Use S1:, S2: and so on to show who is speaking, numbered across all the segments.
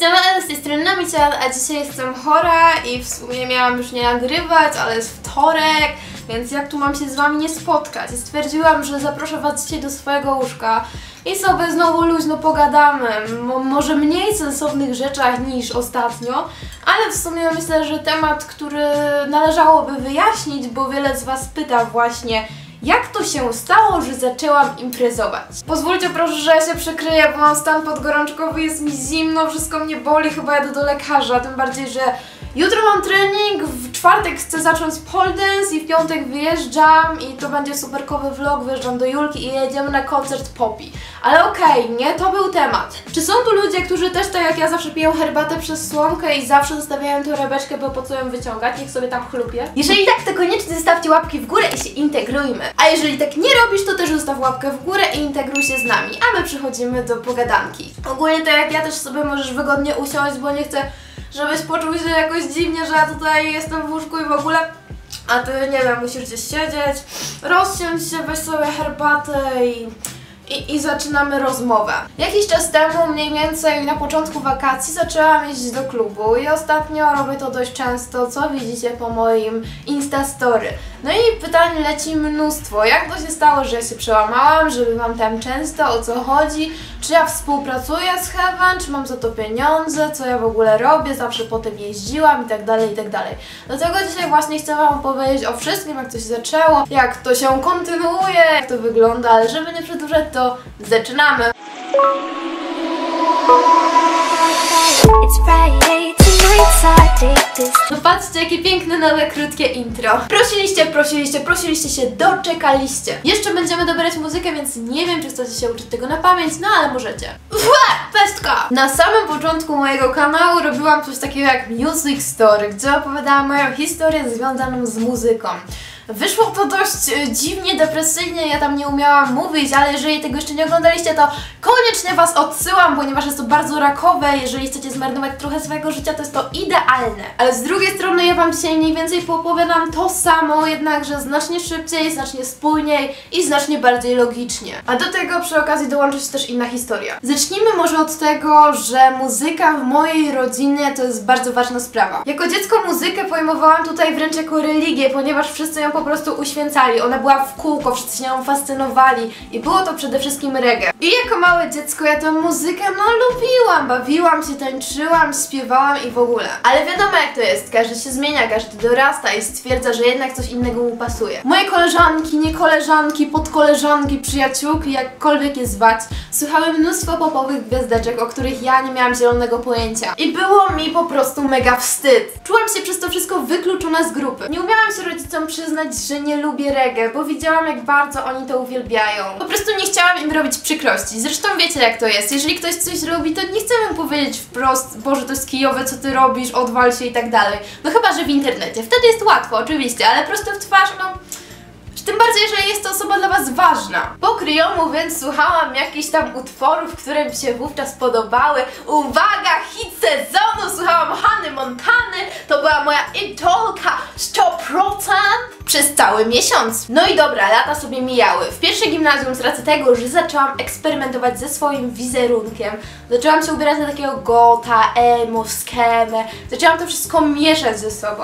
S1: siema, z tej strony Namician, a dzisiaj jestem chora i w sumie miałam już nie nagrywać, ale jest wtorek, więc jak tu mam się z wami nie spotkać? I stwierdziłam, że zaproszę was dzisiaj do swojego łóżka i sobie znowu luźno pogadamy. Mo- może mniej sensownych rzeczach niż ostatnio, ale w sumie myślę, że temat, który należałoby wyjaśnić, bo wiele z was pyta właśnie jak to się stało, że zaczęłam imprezować? Pozwólcie proszę, że ja się przykryję, bo mam stan podgorączkowy, jest mi zimno, wszystko mnie boli, chyba jadę do lekarza, tym bardziej, że jutro mam trening, w czwartek chcę zacząć pole dance i w piątek wyjeżdżam i to będzie superkowy vlog, wyjeżdżam do Julki i jedziemy na koncert Poppy. Ale okej, nie to był temat. Czy są tu ludzie, którzy też tak jak ja zawsze piją herbatę przez słomkę i zawsze zostawiają torebeczkę, bo po co ją wyciągać? Niech sobie tam chlupie. Jeżeli tak, to koniecznie zostawcie łapki w górę i się integrujmy. A jeżeli tak nie robisz, to też zostaw łapkę w górę i integruj się z nami, a my przechodzimy do pogadanki. Ogólnie tak jak ja też sobie możesz wygodnie usiąść, bo nie chcę, żebyś poczuł się jakoś dziwnie, że ja tutaj jestem w łóżku i w ogóle a ty, nie wiem, musisz gdzieś siedzieć, rozsiądź się, weź sobie herbatę i, i, i zaczynamy rozmowę. Jakiś czas temu, mniej więcej na początku wakacji, zaczęłam jeździć do klubu i ostatnio robię to dość często, co widzicie po moim Instastory. No i pytań leci mnóstwo. Jak to się stało, że ja się przełamałam, że bywam tam często, o co chodzi, czy ja współpracuję z Heaven, czy mam za to pieniądze, co ja w ogóle robię, zawsze potem jeździłam i tak dalej, i tak dalej. Dlatego dzisiaj właśnie chcę Wam opowiedzieć o wszystkim, jak to się zaczęło, jak to się kontynuuje, jak to wygląda, ale żeby nie przedłużać, to zaczynamy!
S2: It's Friday tonight, so I take this.
S1: Patrzcie, jakie piękne, nowe, krótkie intro. Prosiliście, prosiliście, prosiliście się, doczekaliście. Jeszcze będziemy dobierać muzykę, więc nie wiem, czy chcecie się uczyć tego na pamięć, no ale możecie. Ue, pestka! Na samym początku mojego kanału robiłam coś takiego jak Music Story, gdzie opowiadałam moją historię związaną z muzyką. Wyszło to dość e, dziwnie, depresyjnie, ja tam nie umiałam mówić, ale jeżeli tego jeszcze nie oglądaliście, to koniecznie Was odsyłam, ponieważ jest to bardzo rakowe, jeżeli chcecie zmarnować trochę swojego życia, to jest to idealne. Ale z drugiej strony ja Wam dzisiaj mniej więcej poopowiadam to samo, jednakże znacznie szybciej, znacznie spójniej i znacznie bardziej logicznie. A do tego przy okazji dołączy się też inna historia. Zacznijmy może od tego, że muzyka w mojej rodzinie to jest bardzo ważna sprawa. Jako dziecko muzykę pojmowałam tutaj wręcz jako religię, ponieważ wszyscy ją prostu uświęcali. Ona była w kółko, wszyscy się nią fascynowali i było to przede wszystkim reggae. I jako małe dziecko ja tę muzykę no lubiłam, bawiłam się, tańczyłam, śpiewałam i w ogóle. Ale wiadomo jak to jest, każdy się zmienia, każdy dorasta i stwierdza, że jednak coś innego mu pasuje. Moje koleżanki, nie koleżanki, podkoleżanki, przyjaciółki, jakkolwiek je zwać, słuchały mnóstwo popowych gwiazdeczek, o których ja nie miałam zielonego pojęcia. I było mi po prostu mega wstyd. Czułam się przez to wszystko wykluczona z grupy. Nie umiałam się rodzicom przyznać, że nie lubię reggae, bo widziałam jak bardzo oni to uwielbiają. Po prostu nie chciałam im robić przykrości. Zresztą wiecie jak to jest. Jeżeli ktoś coś robi, to nie chcemy powiedzieć wprost, Boże to jest kijowe, co ty robisz, odwal się i tak dalej. No chyba, że w internecie. Wtedy jest łatwo, oczywiście, ale prosto w twarz, no... Tym bardziej, że jest to osoba dla Was ważna. Po kryjomu więc słuchałam jakichś tam utworów, które mi się wówczas podobały. Uwaga, hit sezonu! Słuchałam Hany Montany. To była moja idolka 100% przez cały miesiąc. No i dobra, lata sobie mijały. W pierwszej gimnazjum z racji tego, że zaczęłam eksperymentować ze swoim wizerunkiem, zaczęłam się ubierać na takiego gota, emo, skemę, zaczęłam to wszystko mieszać ze sobą.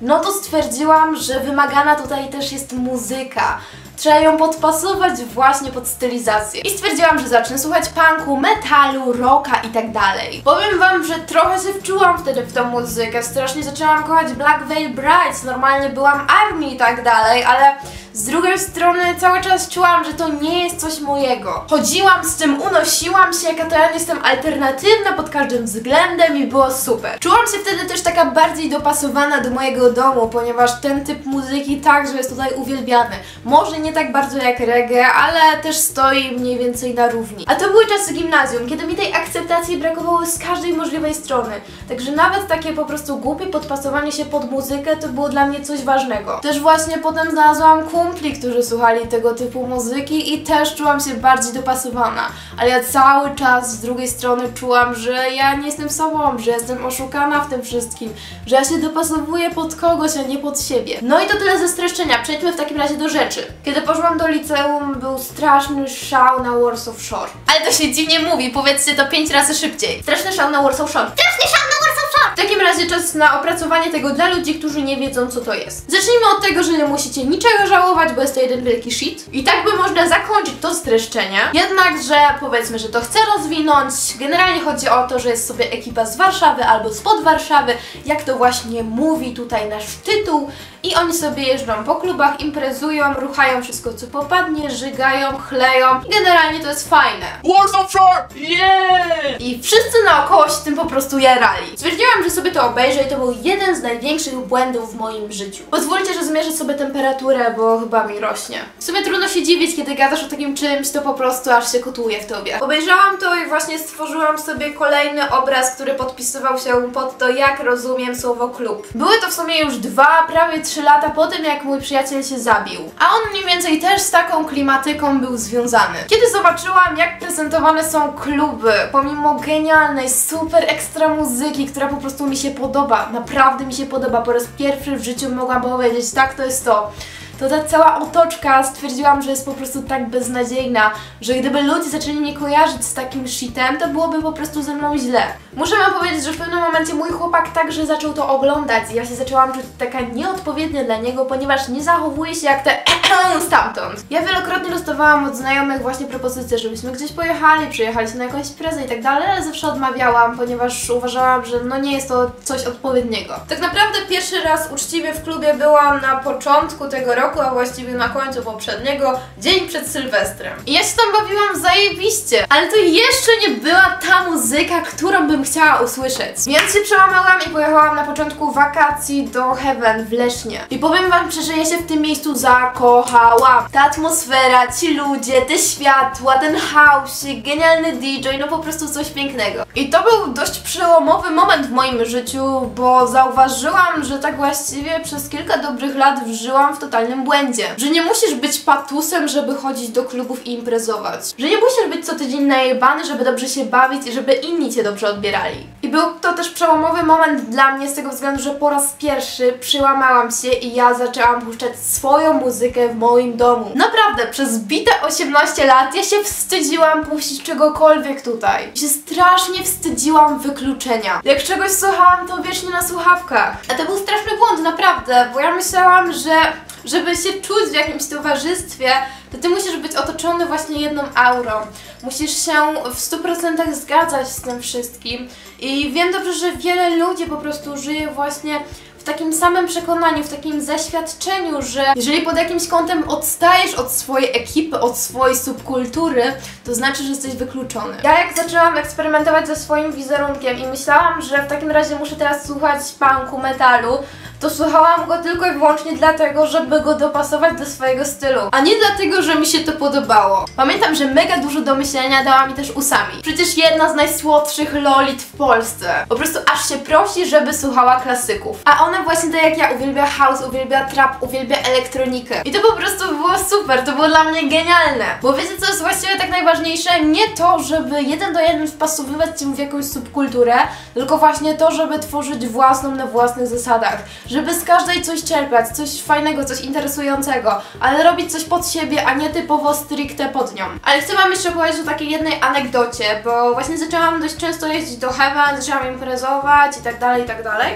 S1: No to stwierdziłam, że wymagana tutaj też jest muzyka. Trzeba ją podpasować właśnie pod stylizację. I stwierdziłam, że zacznę słuchać punku, metalu, rocka i tak dalej. Powiem wam, że trochę się wczułam wtedy w tą muzykę. Strasznie zaczęłam kochać Black Veil Brides. Normalnie byłam armii i tak dalej, ale z drugiej strony cały czas czułam, że to nie jest coś mojego. Chodziłam z tym, unosiłam się, jaka to ja jestem alternatywna pod każdym względem i było super. Czułam się wtedy też taka bardziej dopasowana do mojego domu, ponieważ ten typ muzyki także jest tutaj uwielbiany. Może nie tak bardzo jak reggae, ale też stoi mniej więcej na równi. A to były czasy gimnazjum, kiedy mi tej akceptacji brakowało z każdej możliwej strony. Także nawet takie po prostu głupie podpasowanie się pod muzykę to było dla mnie coś ważnego. Też właśnie potem znalazłam kumpli, którzy słuchali tego typu muzyki i też czułam się bardziej dopasowana. Ale ja cały czas z drugiej strony czułam, że ja nie jestem sobą, że jestem oszukana w tym wszystkim, że ja się dopasowuję pod kogoś, a nie pod siebie. No i to tyle ze streszczenia. Przejdźmy w takim razie do rzeczy. Kiedy poszłam do liceum, był straszny szał na Warsaw Shore. Ale to się dziwnie mówi, powiedzcie to pięć razy szybciej. Straszny szał na Warsaw Shore.
S2: Straszny szał na Warsaw Shore!
S1: W takim razie czas na opracowanie tego dla ludzi, którzy nie wiedzą, co to jest. Zacznijmy od tego, że nie musicie niczego żałować, bo jest to jeden wielki shit. I tak by można zakończyć to streszczenie. Jednakże powiedzmy, że to chcę rozwinąć. Generalnie chodzi o to, że jest sobie ekipa z Warszawy albo spod Warszawy, jak to właśnie mówi tutaj nasz tytuł. I oni sobie jeżdżą po klubach, imprezują, ruchają wszystko co popadnie, żygają, chleją. Generalnie to jest fajne.
S3: Warsaw Shore! Yeah!
S1: I wszyscy naokoło się tym po prostu jarali. Stwierdziłam, że sobie to obejrzę i to był jeden z największych błędów w moim życiu. Pozwólcie, że zmierzę sobie temperaturę, bo chyba mi rośnie. W sumie trudno się dziwić, kiedy gadasz o takim czymś, to po prostu aż się kotuje w tobie. Obejrzałam to i właśnie stworzyłam sobie kolejny obraz, który podpisywał się pod to, jak rozumiem słowo klub. Były to w sumie już dwa, prawie trzy lata po tym, jak mój przyjaciel się zabił. A on mniej więcej też z taką klimatyką był związany. Kiedy zobaczyłam, jak prezentowane są kluby, pomimo genialnej, super ekstra muzyki, która po prostu mi się podoba, naprawdę mi się podoba, po raz pierwszy w życiu mogłam powiedzieć, tak, to jest to to ta cała otoczka stwierdziłam, że jest po prostu tak beznadziejna, że gdyby ludzie zaczęli mnie kojarzyć z takim shitem, to byłoby po prostu ze mną źle. Muszę wam powiedzieć, że w pewnym momencie mój chłopak także zaczął to oglądać i ja się zaczęłam czuć taka nieodpowiednia dla niego, ponieważ nie zachowuje się jak te stamtąd. Ja wielokrotnie dostawałam od znajomych właśnie propozycje, żebyśmy gdzieś pojechali, przyjechaliśmy na jakąś imprezę i tak dalej, ale zawsze odmawiałam, ponieważ uważałam, że no nie jest to coś odpowiedniego. Tak naprawdę pierwszy raz uczciwie w klubie byłam na początku tego roku, a właściwie na końcu poprzedniego, dzień przed Sylwestrem. I ja się tam bawiłam zajebiście, ale to jeszcze nie była ta muzyka, którą bym chciała usłyszeć. Więc się przełamałam i pojechałam na początku wakacji do Heaven w Lesznie. I powiem wam szczerze, ja się w tym miejscu zakochałam. Ta atmosfera, ci ludzie, te światła, ten house, genialny DJ, no po prostu coś pięknego. I to był dość przełomowy moment w moim życiu, bo zauważyłam, że tak właściwie przez kilka dobrych lat żyłam w totalnym błędzie. Że nie musisz być patusem, żeby chodzić do klubów i imprezować. Że nie musisz być co tydzień najebany, żeby dobrze się bawić i żeby inni cię dobrze odbierali. I był to też przełomowy moment dla mnie z tego względu, że po raz pierwszy przyłamałam się i ja zaczęłam puszczać swoją muzykę w moim domu. Naprawdę, przez bite 18 lat ja się wstydziłam puścić czegokolwiek tutaj. I się strasznie wstydziłam wykluczenia. Jak czegoś słuchałam, to wiecznie na słuchawkach. A to był straszny błąd, naprawdę, bo ja myślałam, że żeby się czuć w jakimś towarzystwie, to ty musisz być otoczony właśnie jedną aurą. Musisz się w 100% zgadzać z tym wszystkim. I wiem dobrze, że wiele ludzi po prostu żyje właśnie takim samym przekonaniu, w takim zaświadczeniu, że jeżeli pod jakimś kątem odstajesz od swojej ekipy, od swojej subkultury, to znaczy, że jesteś wykluczony. Ja jak zaczęłam eksperymentować ze swoim wizerunkiem i myślałam, że w takim razie muszę teraz słuchać punku, metalu, to słuchałam go tylko i wyłącznie dlatego, żeby go dopasować do swojego stylu, a nie dlatego, że mi się to podobało. Pamiętam, że mega dużo do myślenia dała mi też usami. Przecież jedna z najsłodszych lolit w Polsce. Po prostu aż się prosi, żeby słuchała klasyków. A ona właśnie tak jak ja uwielbia house, uwielbia trap, uwielbia elektronikę. I to po prostu było super, to było dla mnie genialne. Bo wiecie co jest właściwie tak najważniejsze? Nie to, żeby jeden do jeden wpasowywać się w jakąś subkulturę, tylko właśnie to, żeby tworzyć własną na własnych zasadach żeby z każdej coś czerpać, coś fajnego, coś interesującego, ale robić coś pod siebie, a nie typowo stricte pod nią. Ale chcę Wam jeszcze powiedzieć o takiej jednej anegdocie, bo właśnie zaczęłam dość często jeździć do Heaven, zaczęłam imprezować i tak dalej, i tak dalej.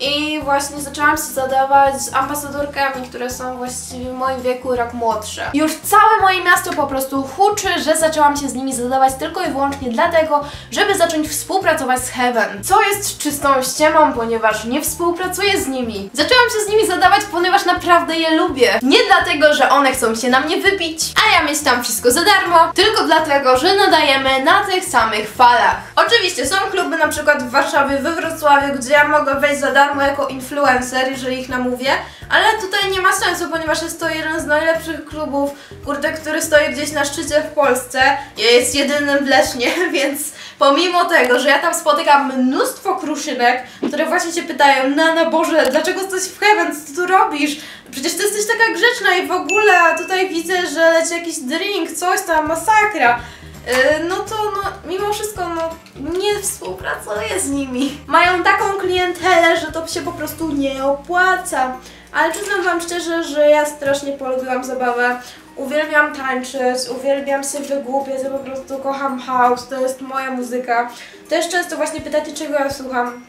S1: I właśnie zaczęłam się zadawać z ambasadorkami, które są właściwie w moim wieku rok młodsze. Już całe moje miasto po prostu huczy, że zaczęłam się z nimi zadawać tylko i wyłącznie dlatego, żeby zacząć współpracować z Heaven. Co jest czystą ściemą, ponieważ nie współpracuję z nimi. Zaczęłam się z nimi zadawać, ponieważ naprawdę je lubię. Nie dlatego, że one chcą się na mnie wybić, a ja mieć tam wszystko za darmo, tylko dlatego, że nadajemy na tych samych falach. Oczywiście są kluby na przykład w Warszawie, we Wrocławiu, gdzie ja mogę wejść za darmo jako influencer, jeżeli ich namówię, ale tutaj nie ma sensu, ponieważ jest to jeden z najlepszych klubów, kurde, który stoi gdzieś na szczycie w Polsce. Jest jedynym w Lesznie, więc Pomimo tego, że ja tam spotykam mnóstwo kruszynek, które właśnie się pytają, no na Boże, dlaczego jesteś w Heaven, co tu robisz? Przecież ty jesteś taka grzeczna i w ogóle tutaj widzę, że leci jakiś drink, coś tam, masakra. Yy, no to no, mimo wszystko no, nie współpracuję z nimi. Mają taką klientelę, że to się po prostu nie opłaca. Ale przyznam Wam szczerze, że ja strasznie polubiłam zabawę. Uwielbiam tańczyć, uwielbiam się wygłupiać, ja po prostu kocham house, to jest moja muzyka. Też często właśnie pytacie, czego ja słucham.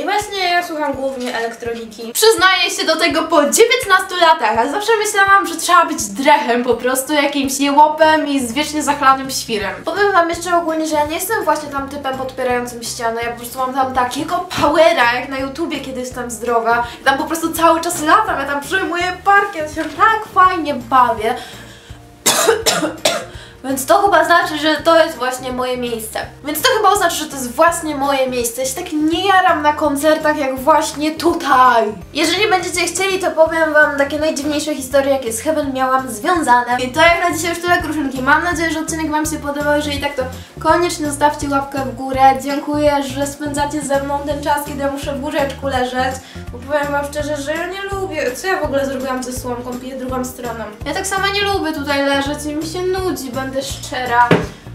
S1: I właśnie ja słucham głównie elektroniki. Przyznaję się do tego po 19 latach, a zawsze myślałam, że trzeba być drechem, po prostu jakimś jełopem i z wiecznie zachlanym świrem. Powiem wam jeszcze ogólnie, że ja nie jestem właśnie tam typem podpierającym ścianę, ja po prostu mam tam takiego powera, jak na YouTubie, kiedy jestem zdrowa. I tam po prostu cały czas latam, ja tam przejmuję parkiet, się tak fajnie bawię. Więc to chyba znaczy, że to jest właśnie moje miejsce. Więc to chyba oznacza, że to jest właśnie moje miejsce. Ja się tak nie jaram na koncertach jak właśnie tutaj. Jeżeli będziecie chcieli, to powiem wam takie najdziwniejsze historie, jakie z Heaven miałam związane. I to jak na dzisiaj już tyle kruszynki. Mam nadzieję, że odcinek wam się podobał. Jeżeli tak, to koniecznie zostawcie łapkę w górę. Dziękuję, że spędzacie ze mną ten czas, kiedy ja muszę w łóżeczku leżeć. Bo powiem wam szczerze, że ja nie lubię. Co ja w ogóle zrobiłam ze słomką? Piję drugą stroną. Ja tak sama nie lubię tutaj leżeć i mi się nudzi, będę szczera.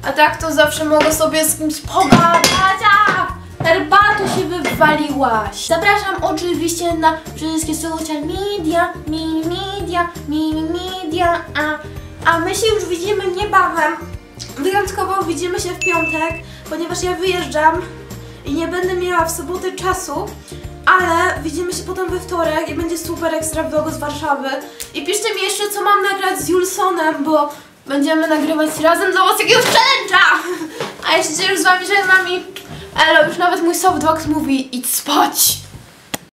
S1: A tak to zawsze mogę sobie z kimś pogadać. A! Herbatu się wywaliłaś. Zapraszam oczywiście na wszystkie social media, mini media, mini media, a, a my się już widzimy niebawem. Wyjątkowo widzimy się w piątek, ponieważ ja wyjeżdżam i nie będę miała w sobotę czasu, ale widzimy się potem we wtorek i będzie super ekstra vlog z Warszawy. I piszcie mi jeszcze, co mam nagrać z Julsonem, bo będziemy nagrywać razem dla was jakiegoś challenge'a! A ja się już z wami żegnam i Elo, już nawet mój softbox mówi idź spać.